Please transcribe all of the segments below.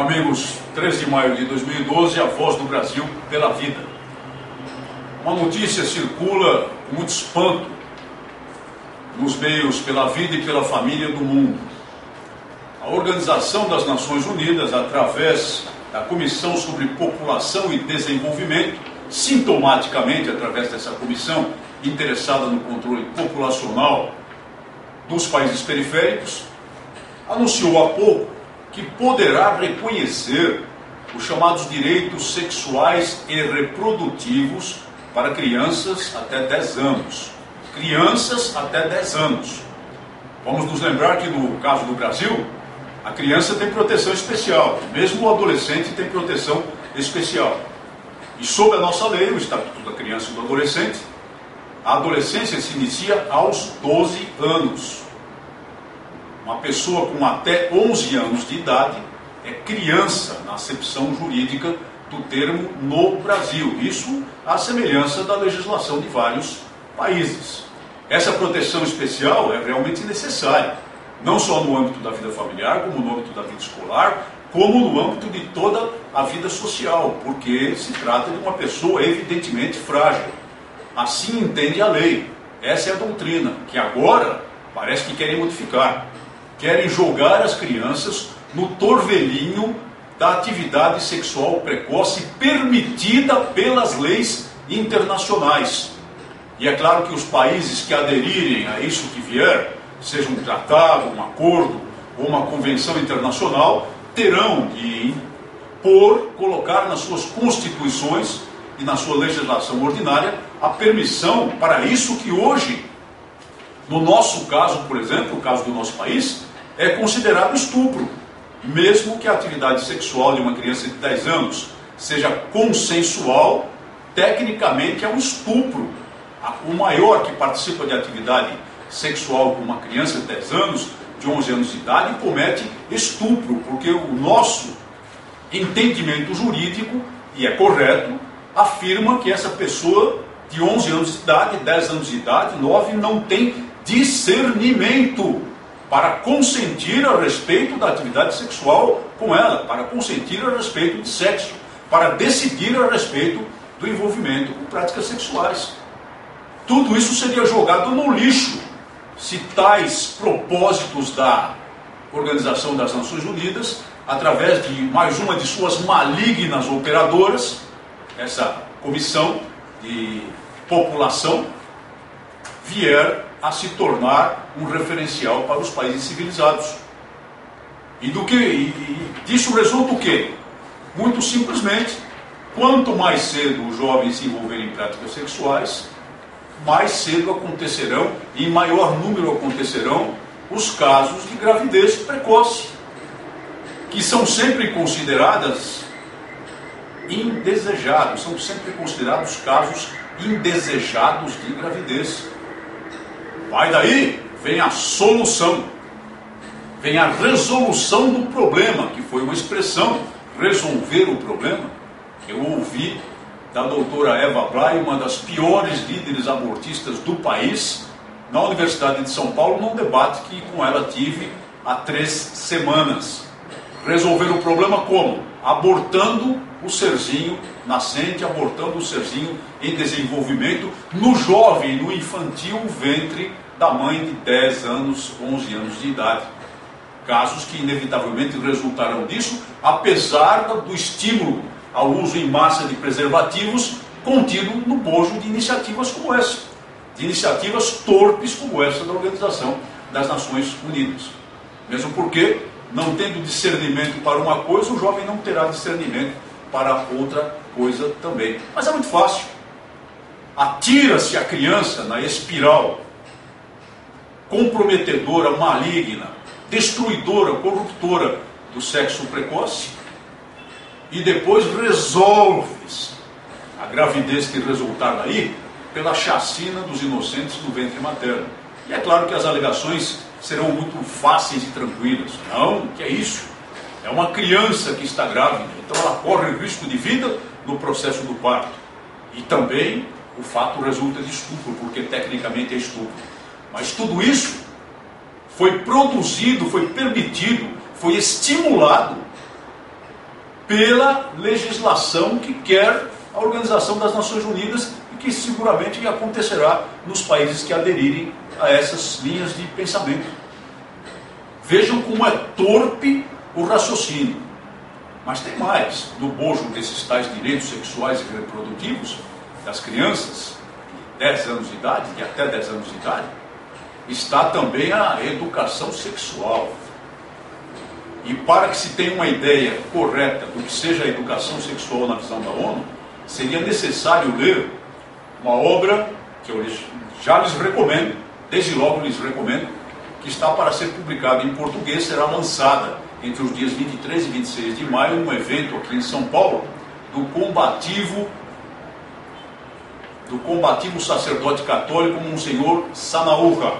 Amigos, 3 de maio de 2012, a voz do Brasil pela vida. Uma notícia circula com muito espanto nos meios pela vida e pela família do mundo. A Organização das Nações Unidas, através da Comissão sobre População e Desenvolvimento, sintomaticamente através dessa comissão interessada no controle populacional dos países periféricos, anunciou há pouco que poderá reconhecer os chamados direitos sexuais e reprodutivos para crianças até 10 anos. Crianças até 10 anos. Vamos nos lembrar que no caso do Brasil, a criança tem proteção especial, mesmo o adolescente tem proteção especial. E sob a nossa lei, o Estatuto da Criança e do Adolescente, a adolescência se inicia aos 12 anos. Uma pessoa com até 11 anos de idade é criança na acepção jurídica do termo no Brasil. Isso à semelhança da legislação de vários países. Essa proteção especial é realmente necessária, não só no âmbito da vida familiar, como no âmbito da vida escolar, como no âmbito de toda a vida social, porque se trata de uma pessoa evidentemente frágil. Assim entende a lei. Essa é a doutrina, que agora parece que querem modificar querem jogar as crianças no torvelinho da atividade sexual precoce permitida pelas leis internacionais. E é claro que os países que aderirem a isso que vier, seja um tratado, um acordo ou uma convenção internacional, terão de impor, colocar nas suas constituições e na sua legislação ordinária a permissão para isso que hoje, no nosso caso, por exemplo, o caso do nosso país, é considerado estupro, mesmo que a atividade sexual de uma criança de 10 anos seja consensual, tecnicamente é um estupro. O maior que participa de atividade sexual com uma criança de 10 anos, de 11 anos de idade, comete estupro, porque o nosso entendimento jurídico, e é correto, afirma que essa pessoa de 11 anos de idade, 10 anos de idade, 9, não tem discernimento para consentir a respeito da atividade sexual com ela, para consentir a respeito de sexo, para decidir a respeito do envolvimento com práticas sexuais. Tudo isso seria jogado no lixo se tais propósitos da Organização das Nações Unidas, através de mais uma de suas malignas operadoras, essa comissão de população, vier a se tornar um referencial para os países civilizados. E do que e, e disso resulta o quê? Muito simplesmente, quanto mais cedo os jovens se envolverem em práticas sexuais, mais cedo acontecerão, e em maior número acontecerão, os casos de gravidez precoce, que são sempre consideradas indesejados, são sempre considerados casos indesejados de gravidez. Vai daí, vem a solução, vem a resolução do problema, que foi uma expressão, resolver o problema. Eu ouvi da doutora Eva Blay, uma das piores líderes abortistas do país, na Universidade de São Paulo, num debate que com ela tive há três semanas. Resolver o problema como? Abortando o serzinho nascente, abortando o serzinho em desenvolvimento no jovem, no infantil ventre da mãe de 10 anos, 11 anos de idade. Casos que inevitavelmente resultarão disso, apesar do estímulo ao uso em massa de preservativos contido no bojo de iniciativas como essa, de iniciativas torpes como essa da Organização das Nações Unidas. Mesmo porque, não tendo discernimento para uma coisa, o jovem não terá discernimento para outra coisa também. Mas é muito fácil. Atira-se a criança na espiral comprometedora, maligna, destruidora, corruptora do sexo precoce e depois resolve-se a gravidez que resultar daí pela chacina dos inocentes do ventre materno. E é claro que as alegações serão muito fáceis e tranquilas. Não, que é isso? É uma criança que está grávida, então ela corre risco de vida no processo do parto. E também o fato resulta de estupro, porque tecnicamente é estupro. Mas tudo isso foi produzido, foi permitido, foi estimulado pela legislação que quer a Organização das Nações Unidas e que seguramente acontecerá nos países que aderirem a essas linhas de pensamento. Vejam como é torpe o raciocínio. Mas tem mais. No bojo desses tais direitos sexuais e reprodutivos das crianças de 10 anos de idade, de até 10 anos de idade, está também a educação sexual. E para que se tenha uma ideia correta do que seja a educação sexual na visão da ONU, seria necessário ler uma obra que eu já lhes recomendo, desde logo lhes recomendo, que está para ser publicada em português, será lançada entre os dias 23 e 26 de maio, num evento aqui em São Paulo, do combativo do combativo sacerdote católico Monsenhor Sanaúra.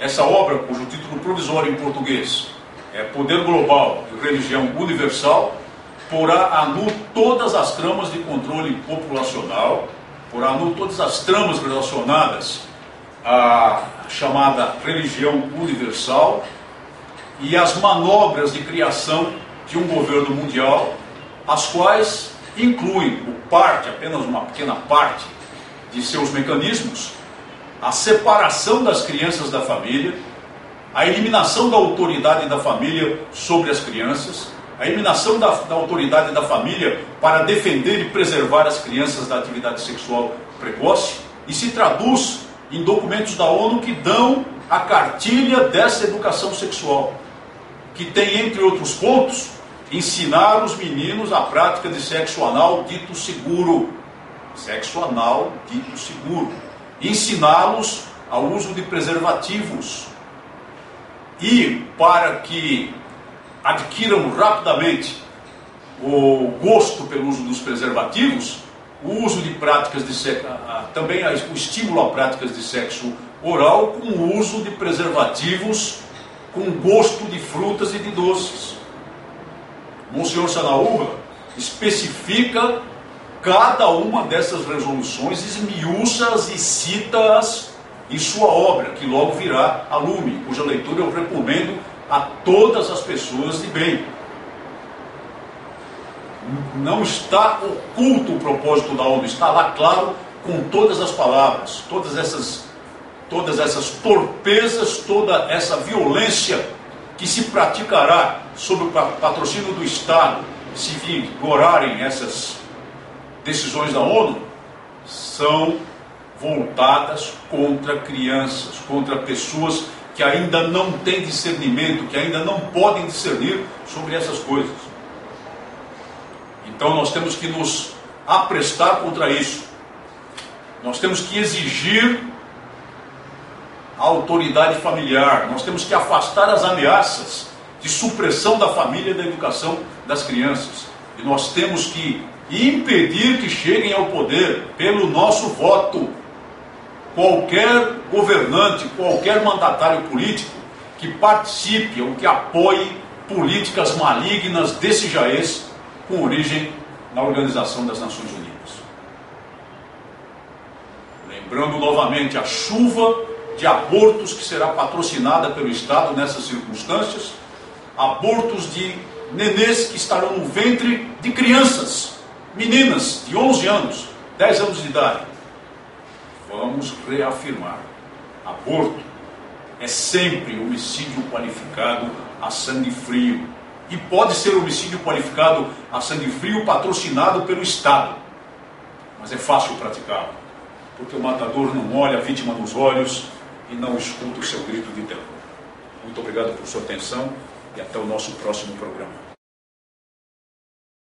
Essa obra, cujo título provisório em português é Poder Global e Religião Universal, porá a nu todas as tramas de controle populacional, porá a nu todas as tramas relacionadas à chamada religião universal e as manobras de criação de um governo mundial, as quais incluem o parte, apenas uma pequena parte de seus mecanismos, a separação das crianças da família, a eliminação da autoridade da família sobre as crianças, a eliminação da, da, autoridade da família para defender e preservar as crianças da atividade sexual precoce, e se traduz em documentos da ONU que dão a cartilha dessa educação sexual, que tem, entre outros pontos, ensinar os meninos a prática de sexo anal dito seguro. Sexo anal dito seguro. Ensiná-los ao uso de preservativos. E para que adquiram rapidamente o gosto pelo uso dos preservativos, o uso de práticas de sexo, também o estímulo a práticas de sexo oral com o uso de preservativos com gosto de frutas e de doces. Monsenhor Sanaúba especifica cada uma dessas resoluções, esmiuça-as e cita-as em sua obra, que logo virá a lume, cuja leitura eu recomendo a todas as pessoas de bem. Não está oculto o propósito da ONU, está lá claro com todas as palavras, todas essas, todas essas torpezas, toda essa violência que se praticará sob o patrocínio do Estado, se vigorarem essas decisões da ONU, são voltadas contra crianças, contra pessoas que ainda não têm discernimento, que ainda não podem discernir sobre essas coisas. Então nós temos que nos aprestar contra isso. Nós temos que exigir autoridade familiar, nós temos que afastar as ameaças de supressão da família e da educação das crianças. E nós temos que impedir que cheguem ao poder pelo nosso voto qualquer governante, qualquer mandatário político que participe ou que apoie políticas malignas desse jaez com origem na Organização das Nações Unidas. Lembrando novamente a chuva de abortos que será patrocinada pelo Estado nessas circunstâncias, abortos de nenês que estarão no ventre de crianças, meninas de 11 anos, 10 anos de idade Vamos reafirmar: aborto é sempre homicídio qualificado a sangue frio. E pode ser homicídio qualificado a sangue frio patrocinado pelo Estado. Mas é fácil praticá-lo, porque o matador não olha a vítima nos olhos e não escuta o seu grito de terror. Muito obrigado por sua atenção e até o nosso próximo programa.